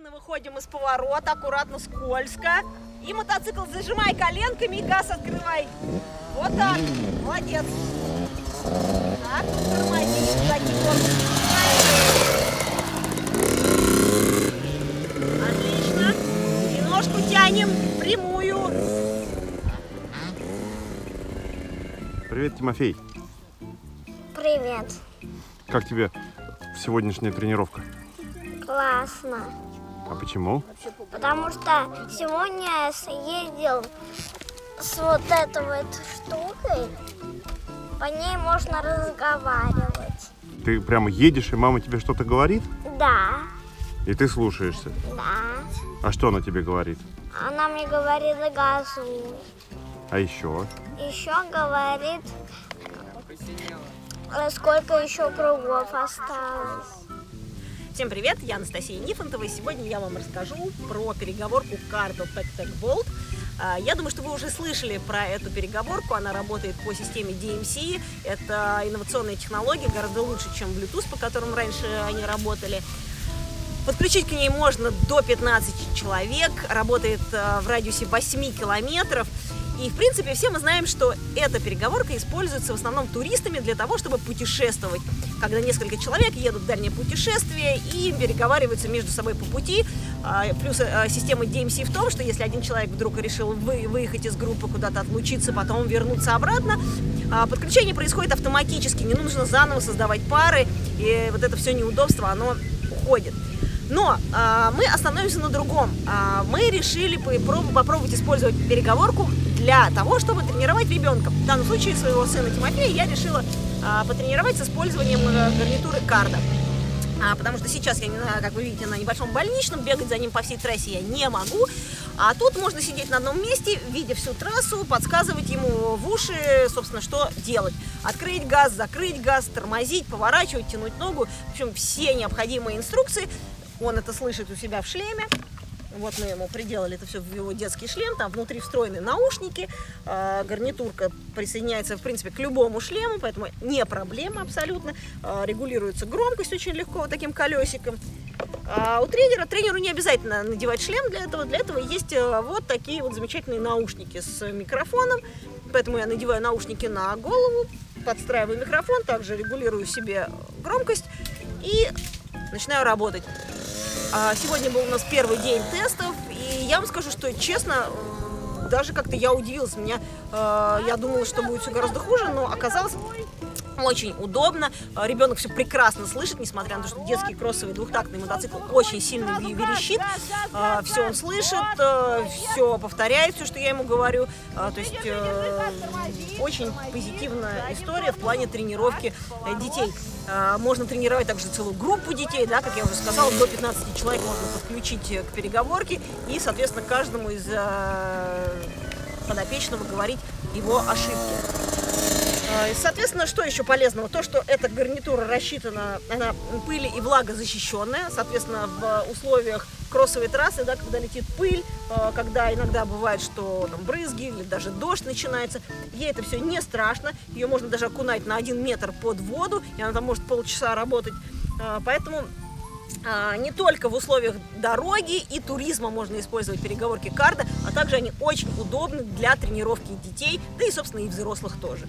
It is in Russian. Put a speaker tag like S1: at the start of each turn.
S1: плавно выходим из поворота, аккуратно, скользко. И мотоцикл зажимай коленками и газ открывай. Вот так. Молодец. Так, тормози, корпус. Отлично. И ножку тянем прямую.
S2: Привет, Тимофей.
S3: Привет.
S2: Как тебе сегодняшняя тренировка?
S3: Классно.
S2: А почему?
S3: Потому что сегодня я съездил с вот этой вот штукой. По ней можно разговаривать.
S2: Ты прямо едешь, и мама тебе что-то говорит,
S3: Да,
S2: и ты слушаешься.
S3: да.
S2: А что она тебе говорит?
S3: Она мне говорит газуй.
S2: А еще?
S3: Еще говорит, сколько еще кругов осталось.
S1: Всем привет, я Анастасия Нифонтова, и сегодня я вам расскажу про переговорку Cardo Pack Bolt. А, Я думаю, что вы уже слышали про эту переговорку. Она работает по системе DMC. Это инновационные технологии, гораздо лучше, чем Bluetooth, по которым раньше они работали. Подключить к ней можно до 15 человек, работает э, в радиусе 8 километров. И, в принципе, все мы знаем, что эта переговорка используется в основном туристами для того, чтобы путешествовать. Когда несколько человек едут в дальнее путешествие и переговариваются между собой по пути. А, Плюс э, система DMC в том, что если один человек вдруг решил вы- выехать из группы, куда-то отлучиться, потом вернуться обратно, а, подключение происходит автоматически, не нужно заново создавать пары, и вот это все неудобство, оно уходит. Но а, мы остановимся на другом. А, мы решили попроб- попробовать использовать переговорку для того, чтобы тренировать ребенка. В данном случае своего сына Тимофея я решила а, потренировать с использованием э, гарнитуры карда. А, потому что сейчас я, не знаю, как вы видите, на небольшом больничном, бегать за ним по всей трассе я не могу. А тут можно сидеть на одном месте, видя всю трассу, подсказывать ему в уши, собственно, что делать. Открыть газ, закрыть газ, тормозить, поворачивать, тянуть ногу. В общем, все необходимые инструкции. Он это слышит у себя в шлеме. Вот мы ему приделали это все в его детский шлем, там внутри встроены наушники, э, гарнитурка присоединяется, в принципе, к любому шлему, поэтому не проблема абсолютно. Э, регулируется громкость очень легко вот таким колесиком. А у тренера, тренеру не обязательно надевать шлем для этого, для этого есть э, вот такие вот замечательные наушники с микрофоном, поэтому я надеваю наушники на голову, подстраиваю микрофон, также регулирую себе громкость и начинаю работать. А, Сегодня был у нас первый день тестов, и я вам скажу, что честно, даже как-то я удивилась. Меня, э, я думала, что будет все гораздо хуже, но оказалось очень удобно. Э, Ребенок все прекрасно слышит, несмотря на то, что детский кроссовый двухтактный мотоцикл очень сильно верещит. Все он слышит, все повторяет, все, что я ему говорю. Э, То есть э, очень позитивная история в плане тренировки э, детей. Э, Можно тренировать также целую группу детей, да, как я уже сказала, до 15 человек можно подключить э, к переговорке и, соответственно, каждому из подопечного говорить его ошибки. И, Соответственно, что еще полезного? То, что эта гарнитура рассчитана, она пыли и влагозащищенная, соответственно, в условиях кроссовой трассы, да, когда летит пыль, э, когда иногда бывает, что там брызги или даже дождь начинается, ей это все не страшно, ее можно даже окунать на один метр под воду, и она там может полчаса работать, Э, поэтому а, не только в условиях дороги и туризма можно использовать переговорки карда, а также они очень удобны для тренировки детей, да и, собственно, и взрослых тоже.